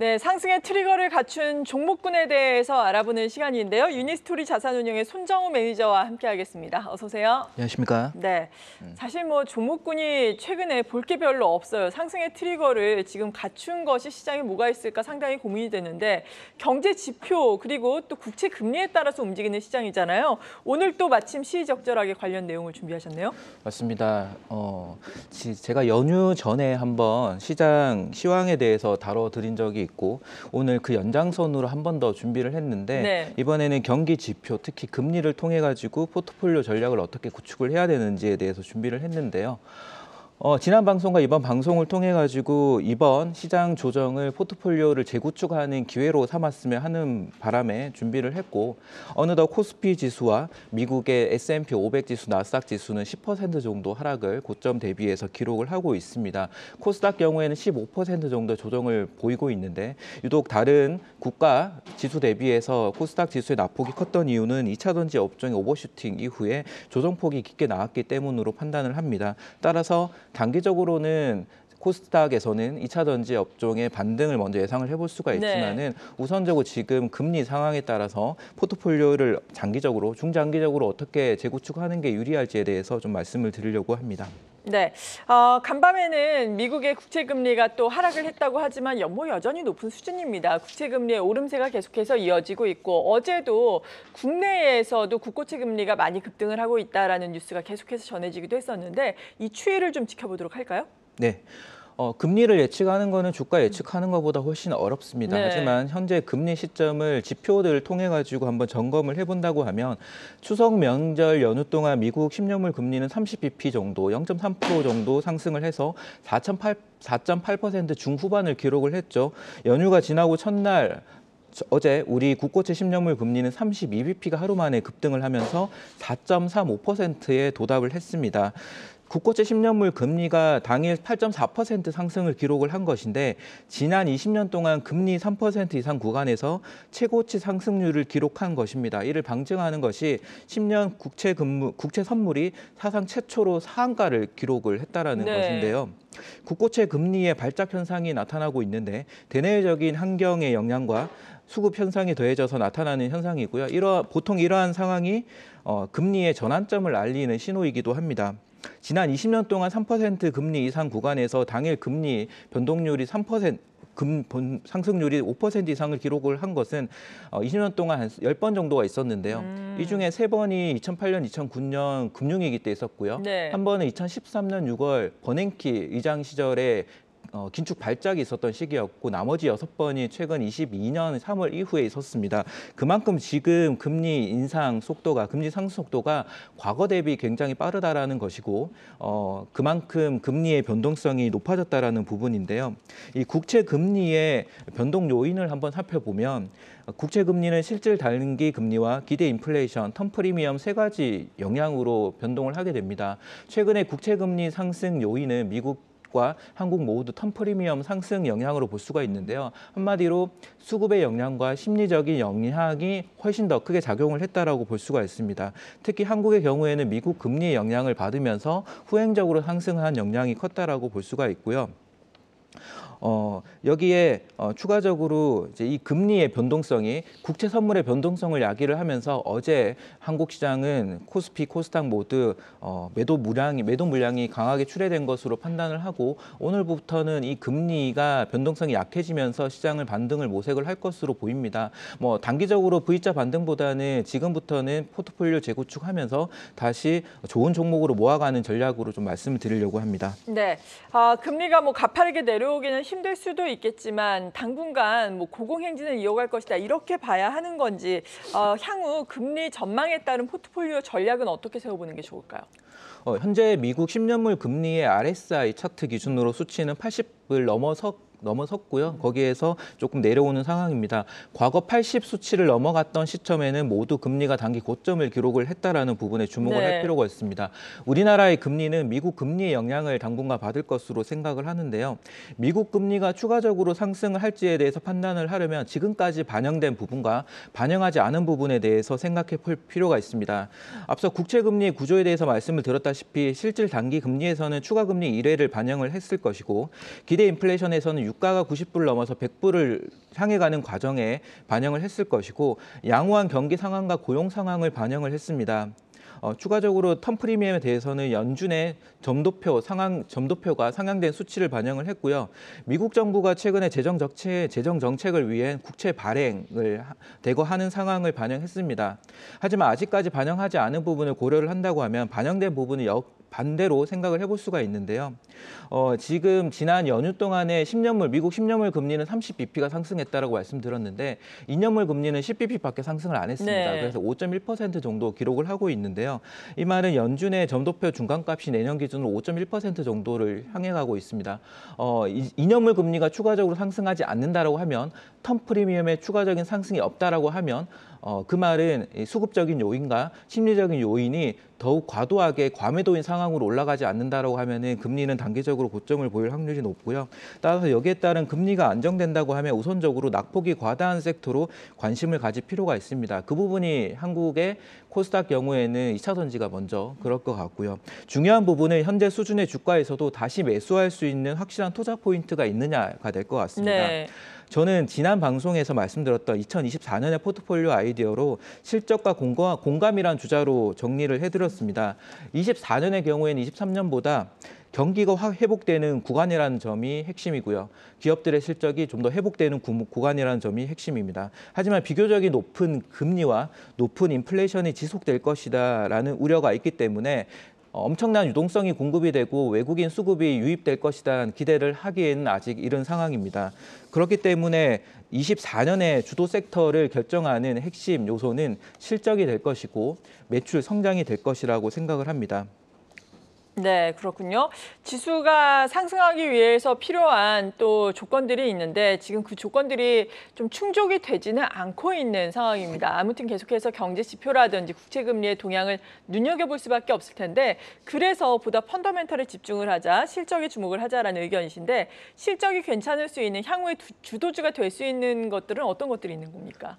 네, 상승의 트리거를 갖춘 종목군에 대해서 알아보는 시간인데요. 유니스토리 자산운용의 손정우 매니저와 함께하겠습니다. 어서 오세요. 안녕하십니까? 네, 사실 뭐 종목군이 최근에 볼 게 별로 없어요. 상승의 트리거를 지금 갖춘 것이 시장에 뭐가 있을까 상당히 고민이 되는데 경제 지표 그리고 또 국채 금리에 따라서 움직이는 시장이잖아요. 오늘 또 마침 시의적절하게 관련 내용을 준비하셨네요. 맞습니다. 어, 지- 제가 연휴 전에 한번 시장 시황에 대해서 다뤄드린 적이 있고 오늘 그 연장선으로 한 번 더 준비를 했는데 네. 이번에는 경기 지표, 특히 금리를 통해 가지고 포트폴리오 전략을 어떻게 구축을 해야 되는지에 대해서 준비를 했는데요. 어, 지난 방송과 이번 방송을 통해 가지고 이번 시장 조정을 포트폴리오를 재구축하는 기회로 삼았으면 하는 바람에 준비를 했고 어느덧 코스피 지수와 미국의 S&P 500 지수, 나스닥 지수는 10% 정도 하락을 고점 대비해서 기록을 하고 있습니다. 코스닥 경우에는 15% 정도 조정을 보이고 있는데 유독 다른 국가 지수 대비해서 코스닥 지수의 낙폭이 컸던 이유는 2차 전지 업종의 오버슈팅 이후에 조정폭이 깊게 나왔기 때문으로 판단을 합니다. 따라서 단기적으로는 코스닥에서는 2차 전지 업종의 반등을 먼저 예상을 해볼 수가 네. 있지만은 우선적으로 지금 금리 상황에 따라서 포트폴리오를 장기적으로 중장기적으로 어떻게 재구축하는 게 유리할지에 대해서 좀 말씀을 드리려고 합니다. 네, 어, 간밤에는 미국의 국채 금리가 또 하락을 했다고 하지만 연뭐 여전히 높은 수준입니다. 국채 금리의 오름세가 계속해서 이어지고 있고 어제도 국내에서도 국고채 금리가 많이 급등을 하고 있다라는 뉴스가 계속해서 전해지기도 했었는데 이 추이를 좀 지켜보도록 할까요? 네. 어, 금리를 예측하는 거는 주가 예측하는 것보다 훨씬 어렵습니다. 네. 하지만 현재 금리 시점을 지표들을 통해 가지고 한번 점검을 해본다고 하면 추석 명절 연휴 동안 미국 10년물 금리는 30bp 정도, 0.3% 정도 상승을 해서 4.8 4.8% 중후반을 기록을 했죠. 연휴가 지나고 첫날 저- 어제 우리 국고채 10년물 금리는 32bp가 하루 만에 급등을 하면서 4.35%에 도달을 했습니다. 국고채 10년물 금리가 당일 8.4% 상승을 기록을 한 것인데 지난 20년 동안 금리 3% 이상 구간에서 최고치 상승률을 기록한 것입니다. 이를 방증하는 것이 10년 국채 금무, 국채 선물이 사상 최초로 상한가를 기록을 했다라는 네. 것인데요. 국고채 금리의 발작 현상이 나타나고 있는데 대내적인 환경의 영향과 수급 현상이 더해져서 나타나는 현상이고요. 이러 보통 이러한 상황이 어, 금리의 전환점을 알리는 신호이기도 합니다. 지난 20년 동안 3% 금리 이상 구간에서 당일 금리 변동률이 3%금 본- 상승률이 5% 이상을 기록을 한 것은 어, 20년 동안 한 10번 정도가 있었는데요. 음. 이 중에 세번이 2008년, 2009년 금융위기 때 있었고요. 네. 한 번은 2013년 6월 버냉키 의장 시절에 어, 긴축 발작이 있었던 시기였고 나머지 여섯 번이 최근 22년 3월 이후에 있었습니다. 그만큼 지금 금리 인상 속도가 금리 상승 속도가 과거 대비 굉장히 빠르다라는 것이고 어, 그만큼 금리의 변동성이 높아졌다라는 부분인데요. 이 국채 금리의 변동 요인을 한번 살펴보면 국채 금리는 실질 단기 금리와 기대 인플레이션, 텀 프리미엄 세 가지 영향으로 변동을 하게 됩니다. 최근에 국채 금리 상승 요인은 미국 과 한국 모두 텀 프리미엄 상승 영향으로 볼 수가 있는데요. 한마디로 수급의 영향과 심리적인 영향이 훨씬 더 크게 작용을 했다라고 볼 수가 있습니다. 특히 한국의 경우에는 미국 금리의 영향을 받으면서 후행적으로 상승한 영향이 컸다라고 볼 수가 있고요. 어, 여기에 어, 추가적으로 이제 이 금리의 변동성이 국채 선물의 변동성을 야기를 하면서 어제 한국 시장은 코스피, 코스닥 모두 어, 매도 물량이 매도 물량이 강하게 출회된 것으로 판단을 하고 오늘부터는 이 금리가 변동성이 약해지면서 시장을 반등을 모색을 할 것으로 보입니다. 뭐 단기적으로 V자 반등보다는 지금부터는 포트폴리오 재구축하면서 다시 좋은 종목으로 모아가는 전략으로 좀 말씀을 드리려고 합니다. 네, 아, 금리가 뭐 가파르게 내려오기는 힘들 수도 있겠지만 당분간 뭐 고공행진을 이어갈 것이다 이렇게 봐야 하는 건지 어, 향후 금리 전망에 따른 포트폴리오 전략은 어떻게 세워보는 게 좋을까요? 어, 현재 미국 10년물 금리의 RSI 차트 기준으로 수치는 80을 넘어서 넘어섰고요. 거기에서 조금 내려오는 상황입니다. 과거 80 수치를 넘어갔던 시점에는 모두 금리가 단기 고점을 기록을 했다라는 부분에 주목을 네. 할 필요가 있습니다. 우리나라의 금리는 미국 금리의 영향을 당분간 받을 것으로 생각을 하는데요. 미국 금리가 추가적으로 상승을 할지에 대해서 판단을 하려면 지금까지 반영된 부분과 반영하지 않은 부분에 대해서 생각해 볼 필요가 있습니다. 앞서 국채 금리 구조에 대해서 말씀을 드렸다시피 실질 단기 금리에서는 추가 금리 1회를 반영을 했을 것이고 기대 인플레이션에서는 유가가 90불 넘어서 100불을 향해 가는 과정에 반영을 했을 것이고 양호한 경기 상황과 고용 상황을 반영을 했습니다. 어, 추가적으로 턴 프리미엄에 대해서는 연준의 점도표 상황 점도표가 상향된 수치를 반영을 했고요. 미국 정부가 최근에 재정 정책 재정 정책을 위해 국채 발행을 하- 대거 하는 상황을 반영했습니다. 하지만 아직까지 반영하지 않은 부분을 고려를 한다고 하면 반영된 부분은 역 반대로 생각을 해볼 수가 있는데요. 어, 지금 지난 연휴 동안에 10년물 미국 10년물 금리는 30bp가 상승했다라고 말씀드렸는데 2년물 금리는 10bp밖에 상승을 안 했습니다. 네. 그래서 5.1% 정도 기록을 하고 있는데요. 이 말은 연준의 점도표 중간값이 내년 기준으로 5.1% 정도를 향해 가고 있습니다. 어, 이- 2년물 금리가 추가적으로 상승하지 않는다라고 하면 턴 프리미엄의 추가적인 상승이 없다라고 하면 어, 그 말은 이 수급적인 요인과 심리적인 요인이 더욱 과도하게 과매도인 상황으로 올라가지 않는다라고 하면은 금리는 단기적으로 고점을 보일 확률이 높고요. 따라서 여기에 따른 금리가 안정된다고 하면 우선적으로 낙폭이 과다한 섹터로 관심을 가질 필요가 있습니다. 그 부분이 한국의 코스닥 경우에는 2차 전지가 먼저 그럴 것 같고요. 중요한 부분은 현재 수준의 주가에서도 다시 매수할 수 있는 확실한 투자 포인트가 있느냐가 될 것 같습니다. 네. 저는 지난 방송에서 말씀드렸던 2024년의 포트폴리오 아이디어로 실적과 공과, 공감이란 주자로 정리를 해드렸습니다. 24년의 경우에는 23년보다 경기가 확 회복되는 구간이라는 점이 핵심이고요. 기업들의 실적이 좀 더 회복되는 구, 구간이라는 점이 핵심입니다. 하지만 비교적인 높은 금리와 높은 인플레이션이 지속될 것이다라는 우려가 있기 때문에 어, 엄청난 유동성이 공급이 되고 외국인 수급이 유입될 것이다 기대를 하기에는 아직 이른 상황입니다. 그렇기 때문에 24년의 주도 섹터를 결정하는 핵심 요소는 실적이 될 것이고 매출 성장이 될 것이라고 생각을 합니다. 네, 그렇군요. 지수가 상승하기 위해서 필요한 또 조건들이 있는데 지금 그 조건들이 좀 충족이 되지는 않고 있는 상황입니다. 아무튼 계속해서 경제 지표라든지 국채 금리의 동향을 눈여겨볼 수밖에 없을 텐데 그래서 보다 펀더멘털에 집중을 하자, 실적에 주목을 하자라는 의견이신데 실적이 괜찮을 수 있는 향후의 두- 주도주가 될 수 있는 것들은 어떤 것들이 있는 겁니까?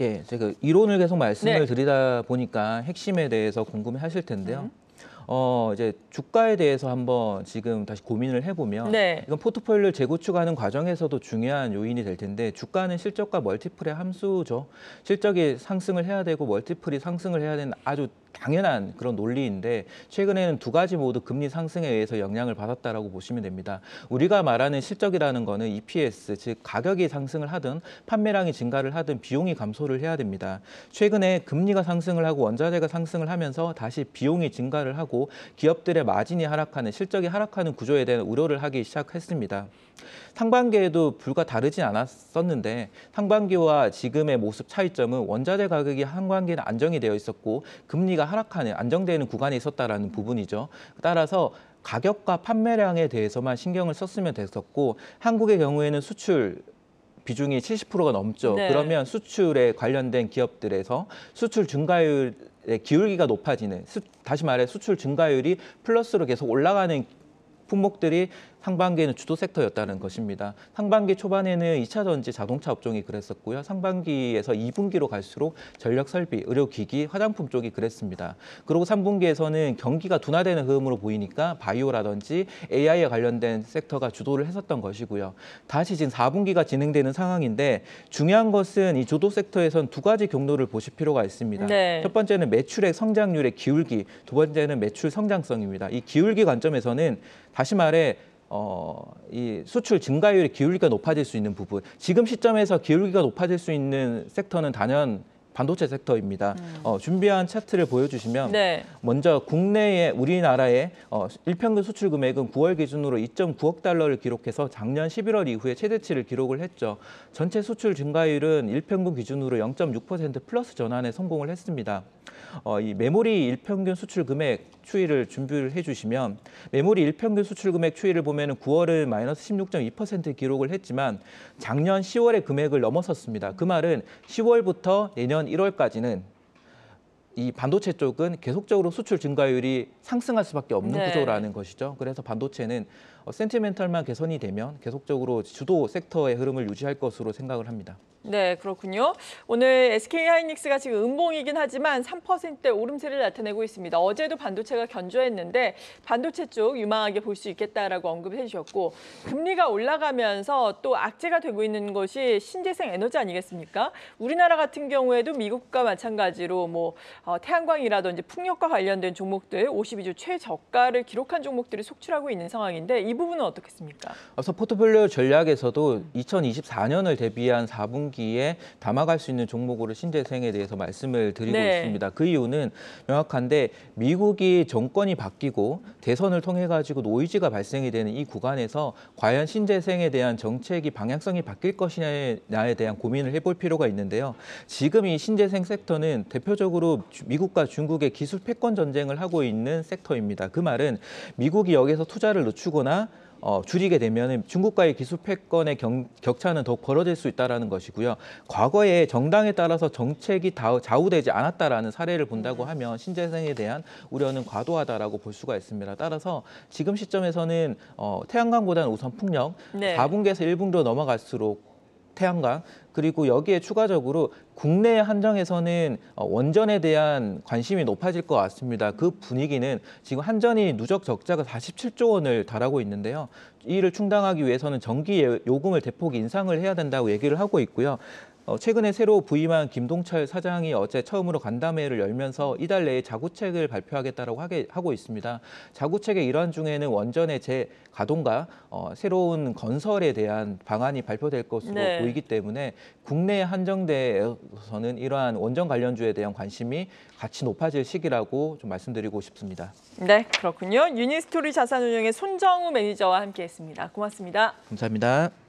예, 제가 이론을 계속 말씀을 네. 드리다 보니까 핵심에 대해서 궁금해 하실 텐데요. 음. 어, 이제 주가에 대해서 한번 지금 다시 고민을 해보면 네. 이건 포트폴리오를 재구축하는 과정에서도 중요한 요인이 될 텐데 주가는 실적과 멀티플의 함수죠. 실적이 상승을 해야 되고 멀티플이 상승을 해야 되는 아주 당연한 그런 논리인데 최근에는 두 가지 모두 금리 상승에 의해서 영향을 받았다라고 보시면 됩니다. 우리가 말하는 실적이라는 거는 EPS 즉 가격이 상승을 하든 판매량이 증가를 하든 비용이 감소를 해야 됩니다. 최근에 금리가 상승을 하고 원자재가 상승을 하면서 다시 비용이 증가를 하고 기업들의 마진이 하락하는 실적이 하락하는 구조에 대한 우려를 하기 시작했습니다. 상반기에도 불과 다르진 않았었는데 상반기와 지금의 모습 차이점은 원자재 가격이 상반기에는 안정이 되어 있었고 금리 가 하락하는 안정되는 구간에 있었다라는 부분이죠. 따라서 가격과 판매량에 대해서만 신경을 썼으면 됐었고 한국의 경우에는 수출 비중이 70%가 넘죠. 네. 그러면 수출에 관련된 기업들에서 수출 증가율의 기울기가 높아지는 수- 다시 말해 수출 증가율이 플러스로 계속 올라가는 품목들이 상반기에는 주도 섹터였다는 것입니다. 상반기 초반에는 2차 전지 자동차 업종이 그랬었고요. 상반기에서 2분기로 갈수록 전력 설비, 의료기기, 화장품 쪽이 그랬습니다. 그리고 3분기에서는 경기가 둔화되는 흐름으로 보이니까 바이오라든지 AI에 관련된 섹터가 주도를 했었던 것이고요. 다시 지금 4분기가 진행되는 상황인데 중요한 것은 이 주도 섹터에선 두 가지 경로를 보실 필요가 있습니다. 네. 첫 번째는 매출액 성장률의 기울기, 두 번째는 매출 성장성입니다. 이 기울기 관점에서는 다시 말해 어, 이 수출 증가율의 기울기가 높아질 수 있는 부분. 지금 시점에서 기울기가 높아질 수 있는 섹터는 단연 반도체 섹터입니다. 어, 준비한 차트를 보여주시면 네. 먼저 국내의 우리나라의 어, 일평균 수출 금액은 9월 기준으로 2.9억 달러를 기록해서 작년 11월 이후에 최대치를 기록을 했죠. 전체 수출 증가율은 일평균 기준으로 0.6% 플러스 전환에 성공을 했습니다. 어, 이 메모리 일평균 수출 금액 추이를 준비를 해주시면 메모리 일평균 수출 금액 추이를 보면 은 9월은 마이너스 16.2% 기록을 했지만 작년 10월의 금액을 넘어섰습니다. 그 말은 10월부터 내년 1월까지는 이 반도체 쪽은 계속적으로 수출 증가율이 상승할 수밖에 없는 네. 구조라는 것이죠. 그래서 반도체는 어, 센티멘털만 개선이 되면 계속적으로 주도 섹터의 흐름을 유지할 것으로 생각을 합니다. 네, 그렇군요. 오늘 SK 하이닉스가 지금 음봉이긴 하지만 3%대 오름세를 나타내고 있습니다. 어제도 반도체가 견조했는데 반도체 쪽 유망하게 볼 수 있겠다라고 언급해 주셨고 금리가 올라가면서 또 악재가 되고 있는 것이 신재생 에너지 아니겠습니까? 우리나라 같은 경우에도 미국과 마찬가지로 뭐 어, 태양광이라든지 풍력과 관련된 종목들 52주 최저가를 기록한 종목들이 속출하고 있는 상황인데 이 부분은 어떻겠습니까? 앞서 포트폴리오 전략에서도 2024년을 대비한 4분기에 담아갈 수 있는 종목으로 신재생에 대해서 말씀을 드리고 네. 있습니다. 그 이유는 명확한데 미국이 정권이 바뀌고 대선을 통해 가지고 노이즈가 발생이 되는 이 구간에서 과연 신재생에 대한 정책이 방향성이 바뀔 것이냐에 대한 고민을 해볼 필요가 있는데요. 지금 이 신재생 섹터는 대표적으로 주- 미국과 중국의 기술 패권 전쟁을 하고 있는 섹터입니다. 그 말은 미국이 여기서 투자를 늦추거나 어, 줄이게 되면 중국과의 기술 패권의 경- 격차는 더욱 벌어질 수 있다는 것이고요. 과거에 정당에 따라서 정책이 다- 좌우되지 않았다라는 사례를 본다고 하면 신재생에 대한 우려는 과도하다라고 볼 수가 있습니다. 따라서 지금 시점에서는 어, 태양광보다는 우선 풍력, 네. 4분기에서 1분기로 넘어갈수록 태양광 그리고 여기에 추가적으로 국내 한정에서는 어, 원전에 대한 관심이 높아질 것 같습니다. 그 분위기는 지금 한전이 누적 적자가 47조 원을 달하고 있는데요. 이를 충당하기 위해서는 전기 예- 요금을 대폭 인상을 해야 된다고 얘기를 하고 있고요. 어, 최근에 새로 부임한 김동철 사장이 어제 처음으로 간담회를 열면서 이달 내에 자구책을 발표하겠다고 하고 있습니다. 자구책의 일환 중에는 원전의 재가동과 어, 새로운 건설에 대한 방안이 발표될 것으로 네. 보이기 때문에 국내 한정대에서는 이러한 원전 관련주에 대한 관심이 같이 높아질 시기라고 좀 말씀드리고 싶습니다. 네, 그렇군요. 유니스토리 자산운용의 손정우 매니저와 함께했 습니다. 고맙습니다. 감사합니다.